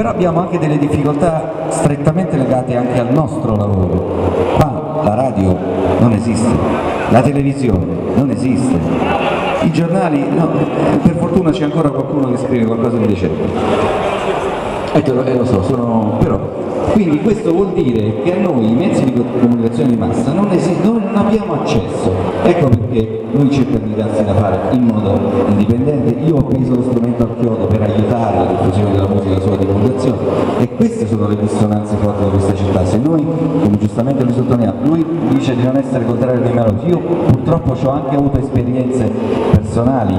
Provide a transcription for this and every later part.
però abbiamo anche delle difficoltà strettamente legate anche al nostro lavoro. Qua la radio non esiste, la televisione non esiste, i giornali, no, eh, per fortuna c'è ancora qualcuno che scrive qualcosa di decente. E te lo, eh, lo so, sono, però quindi questo vuol dire che a noi i mezzi di comunicazione di massa non, non abbiamo accesso. Ecco perché noi cerchiamo di darsi da fare in modo indipendente. Io ho preso lo strumento al chiodo per aiutare la diffusione della musica queste sono le dissonanze forti di questa città. Se noi, come giustamente lui sottolinea, lui dice di non essere contrario ai melodi, io purtroppo ho anche avuto esperienze personali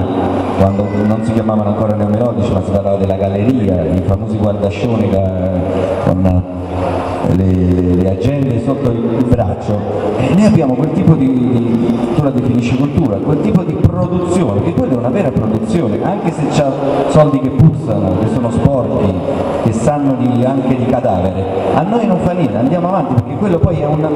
quando non si chiamavano ancora neomelodici ma si parlava della galleria, i famosi guardascioni con le, le, agende sotto il braccio e noi abbiamo quel tipo di, di, tu la definisci cultura, quel tipo di produzione, che quella è una vera produzione, anche se c'ha soldi che puzzano, che sono sporchi, che sanno di, anche di cadavere, a noi non fa niente, andiamo avanti perché quello poi è una,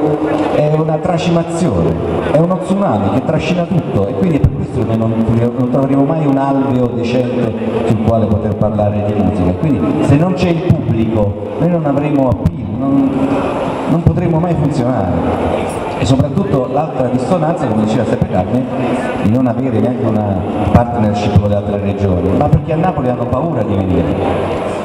è una tracimazione, è uno tsunami che trascina tutto e quindi per questo noi non, non troveremo mai un alveo decente sul quale poter parlare di musica, quindi se non c'è il pubblico noi non avremo appeal, non, non potremo mai funzionare. E soprattutto l'altra dissonanza, come diceva Seppe Carne, di non avere neanche una partnership con le altre regioni, ma perché a Napoli hanno paura di venire.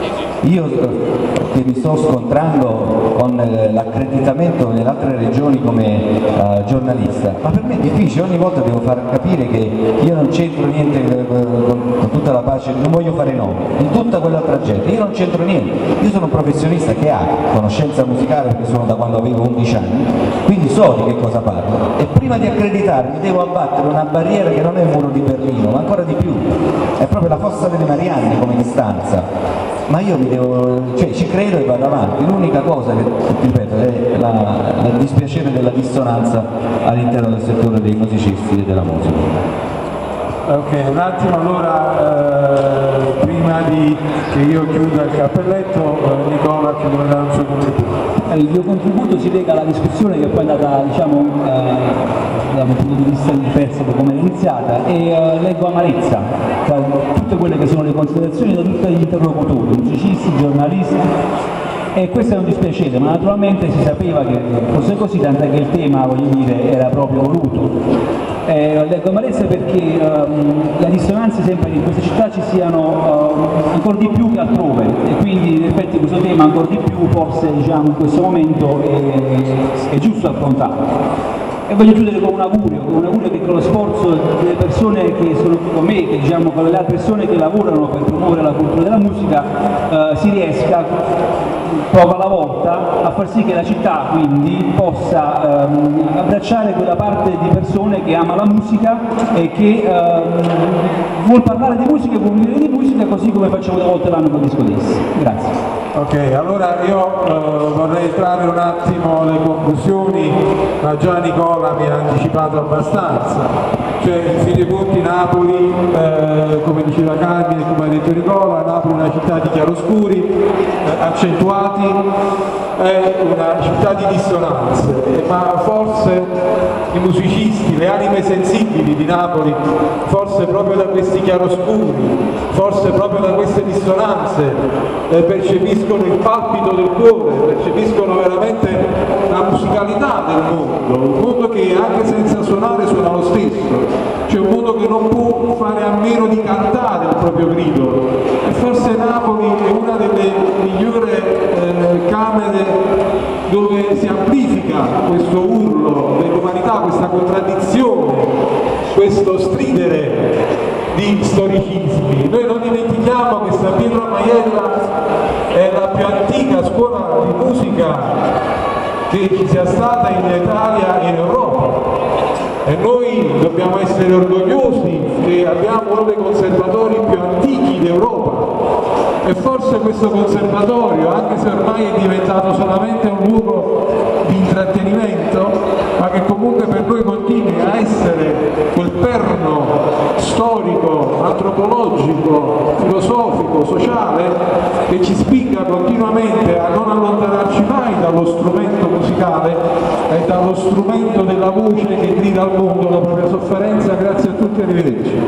Io eh, che mi sto scontrando con eh, l'accreditamento nelle altre regioni come uh, giornalista, ma per me è difficile, ogni volta devo far capire che io non c'entro niente con, tutta la pace, non voglio fare nomi, di tutta quell'altra gente, io non c'entro niente, io sono un professionista che ha conoscenza musicale perché sono da quando avevo 11 anni, quindi so di che cosa parlo. E prima di accreditarmi devo abbattere una barriera che non è il muro di Berlino, ma ancora di più, è proprio la fossa delle Marianne come distanza ma io mi devo, cioè, ci credo e vado avanti, l'unica cosa che, ripeto, è la, il dispiacere della dissonanza all'interno del settore dei musicisti e della musica. Ok, un attimo allora, eh, prima di, che io chiuda il cappelletto, eh, Nicola ci vuole dare un suo contributo. Il mio contributo si lega alla discussione che poi è andata diciamo, eh, da un punto di vista diverso da come è iniziata e eh, leggo amarezza tra tutte quelle che sono le considerazioni da tutti gli interlocutori, musicisti, giornalisti e questo è un dispiacere, ma naturalmente si sapeva che fosse così, tant'è che il tema dire, era proprio voluto. Eh, leggo amarezza perché um, la dissonanza sembra in questa città ci siano uh, ancora di più che altrove e quindi in effetti questo tema ancora di più forse diciamo, in questo momento è, è giusto affrontarlo. E voglio chiudere con un augurio, con un augurio che con lo sforzo delle persone che sono qui con me, che diciamo con le altre persone che lavorano per promuovere la cultura della musica, eh, si riesca poco alla volta a far sì che la città quindi possa ehm, abbracciare quella parte di persone che ama la musica e che ehm, vuol parlare di musica e vuol vivere di musica così come facciamo da volte l'anno con Disco Grazie. Ok, allora io eh, vorrei entrare un attimo alle conclusioni, ma già Nicola mi ha anticipato abbastanza. Cioè in fin conti Napoli, eh, come diceva Carmine, come ha detto Nicola, Napoli è una città di chiaroscuri, eh, accentuati, è una città di dissonanze, ma forse i musicisti, le anime sensibili di Napoli, forse proprio da questi chiaroscuri, forse proprio da queste dissonanze eh, percepiscono il palpito del cuore, percepiscono veramente la musicalità del mondo, un mondo che anche senza suonare suona lo stesso, un mondo che non può fare a meno di cantare il proprio grido e forse Napoli è una delle migliori eh, camere dove si amplifica questo urlo dell'umanità, questa contraddizione, questo stridere di storicismi. Noi non dimentichiamo che San Pietro Maiella è la più antica scuola di musica che ci sia stata in Italia e in Europa e noi dobbiamo essere orgogliosi che abbiamo uno dei conservatori più antichi d'Europa. E forse questo conservatorio, anche se ormai è diventato solamente un luogo di intrattenimento, ma che comunque per noi continua a essere quel perno storico, antropologico, filosofico, sociale che ci spinga continuamente a non allontanarci mai dallo strumento musicale e dallo strumento della voce che grida al mondo la propria sofferenza. Grazie a tutti, arrivederci.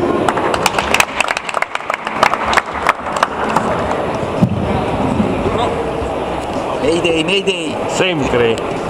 Mayday, Mayday! Sempre!